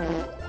Alright.